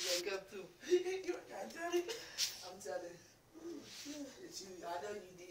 You up too. I'm telling. You. I know you did